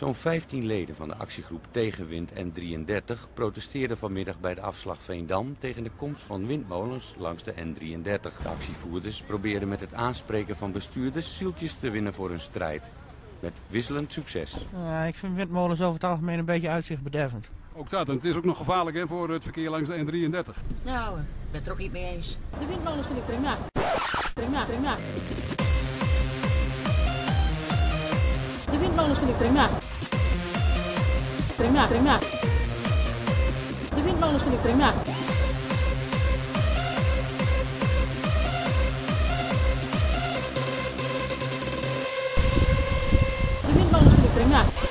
Zo'n 15 leden van de actiegroep Tegenwind N33 protesteerden vanmiddag bij de afslag Veendam tegen de komst van windmolens langs de N33. De actievoerders probeerden met het aanspreken van bestuurders zieltjes te winnen voor hun strijd. Met wisselend succes. Ja, ik vind windmolens over het algemeen een beetje uitzichtbedervend. Ook dat, en het is ook nog gevaarlijk hè, voor het verkeer langs de N33. Nou, ik ben het er ook niet mee eens. De windmolens vind ik prima. Prima, prima. De windmolens vind ik prima. premiar, premiar. De 20 manos fui premiar. De 20 manos fui premiar.